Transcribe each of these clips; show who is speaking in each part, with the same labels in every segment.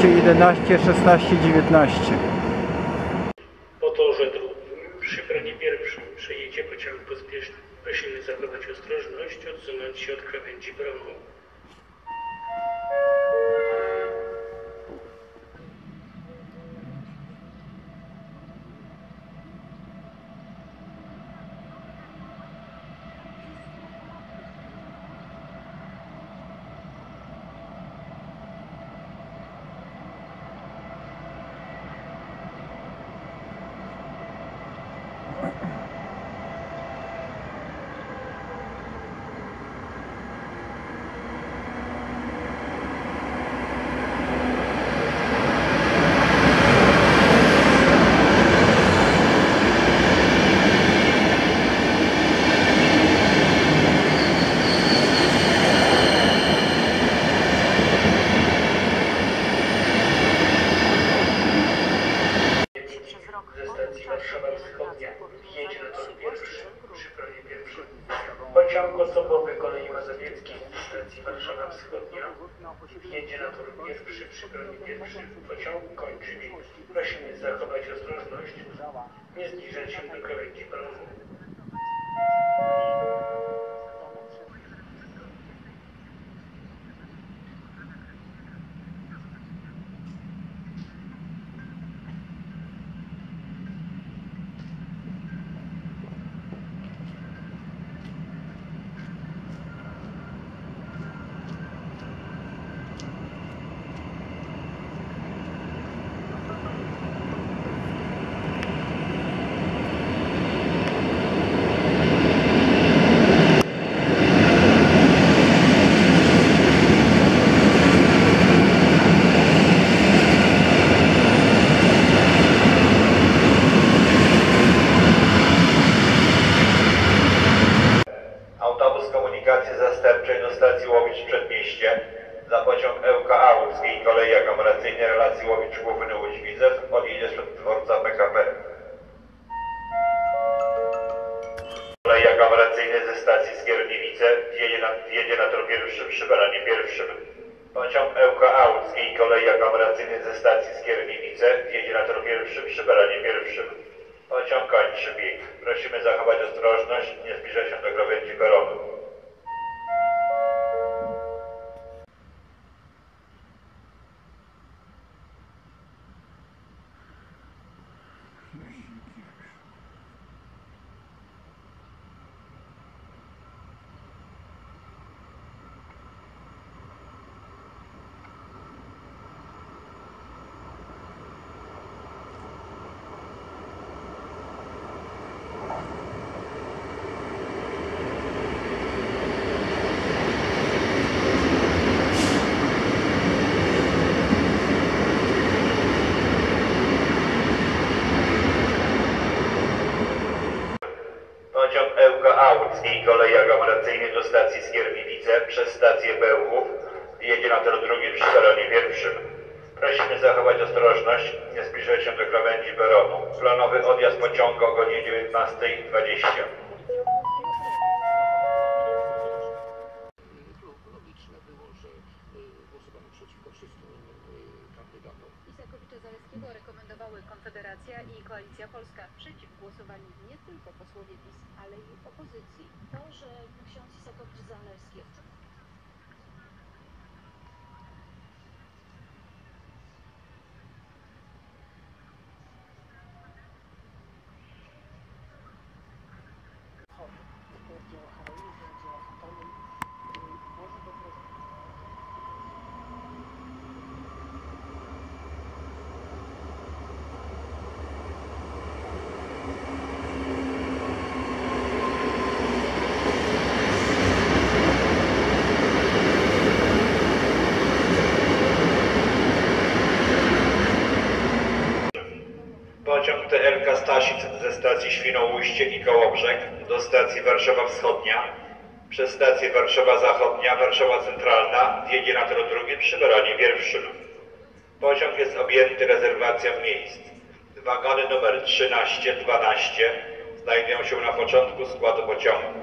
Speaker 1: 12, 11, 16, 19.
Speaker 2: Po torze drugim przy pranie pierwszym przejedzie pociąg pospieszny. Prosimy zachować ostrożność, odsunąć się od krawędzi promu. Ze
Speaker 3: po
Speaker 2: stacji Warszawa Wschodnia wjedzie na tor pierwszy przy pranie pierwszym. Pociąg osobowy kolei mazowieckiej z stacji Warszawa Wschodnia wjedzie na tor pierwszy przy pranie pierwszym. Pociąg kończy. Prosimy zachować ostrożność, nie zbliżać się do krawędzi promu.
Speaker 4: Autobus komunikacji zastępczej do stacji Łowicz Przedmieście za pociąg ŁKA Łódzkiej Kolei Aglomeracyjnej relacji Łowicz Główny Łódź Widzew odjedzie sprzed dworca PKP. Kolei aglomeracyjnej ze stacji Skierniewice wjedzie na, wjedzie na tor pierwszy przy peronie pierwszym. Pociąg ŁKA Łódzkiej Kolei Aglomeracyjnej ze stacji Skierniewice wjedzie na tor pierwszy przy pierwszym. Pociąg kończy bieg. Prosimy zachować ostrożność, nie zbliżać się do krawędzi peronu. Pociąg Kolei Aglomeracyjnej do stacji Skierniewice przez stację Bełchów jedzie na tor drugi przy peronie pierwszym. Prosimy zachować ostrożność, nie zbliżać się do krawędzi peronu. Planowy odjazd pociągu o godzinie 19.20.
Speaker 5: Konfederacja i Koalicja Polska. Przeciw głosowali nie tylko posłowie PiS, ale i opozycji.
Speaker 3: To, że ksiądz Isakowicz Zalewski
Speaker 4: Stasic ze stacji Świnoujście i Kołobrzeg do stacji Warszawa Wschodnia przez stację Warszawa Zachodnia, Warszawa Centralna wjedzie na tor drugi przy peronie pierwszym. Pociąg jest objęty rezerwacją miejsc. Wagony numer 13, 12 znajdują się na początku składu pociągu.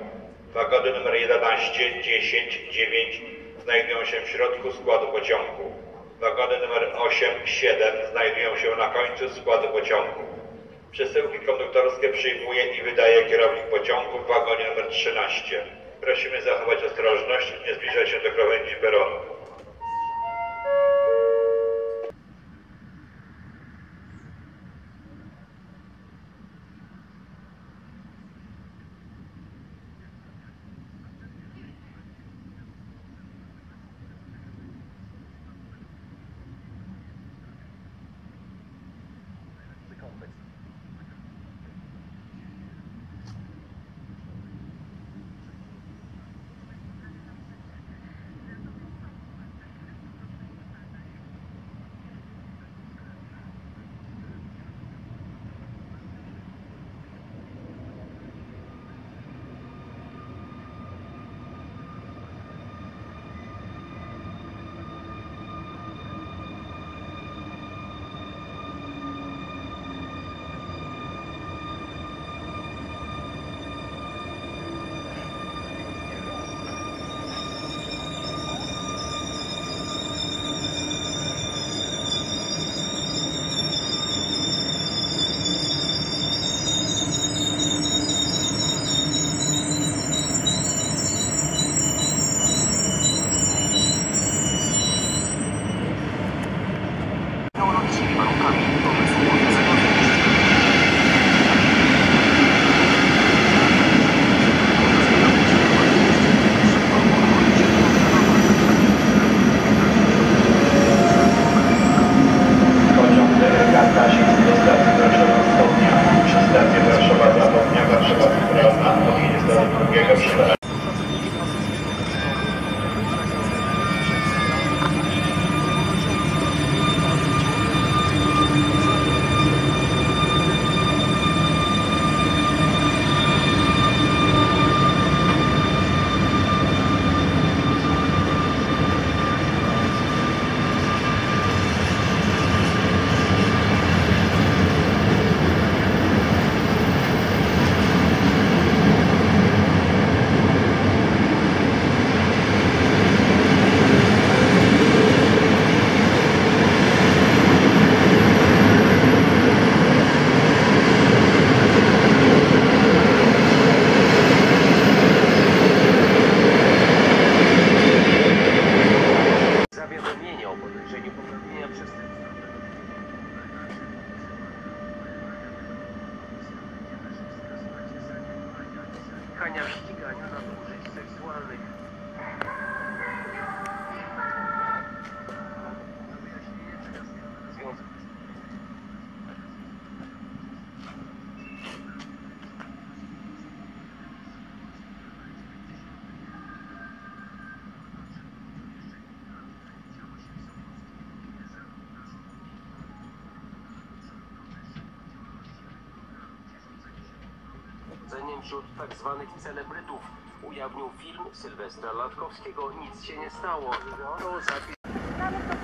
Speaker 4: Wagony numer 11, 10, 9 znajdują się w środku składu pociągu. Wagony numer 8, 7 znajdują się na końcu składu pociągu. Przesyłki konduktorskie przyjmuje i wydaje kierownik pociągu w wagonie numer 13. Prosimy zachować ostrożność i nie zbliżać się do krawędzi peronu.
Speaker 6: Hania ścigania nadużyć seksualnych. Ceniem wśród tak zwanych celebrytów ujawnił film Sylwestra Latkowskiego Nic się nie stało. To.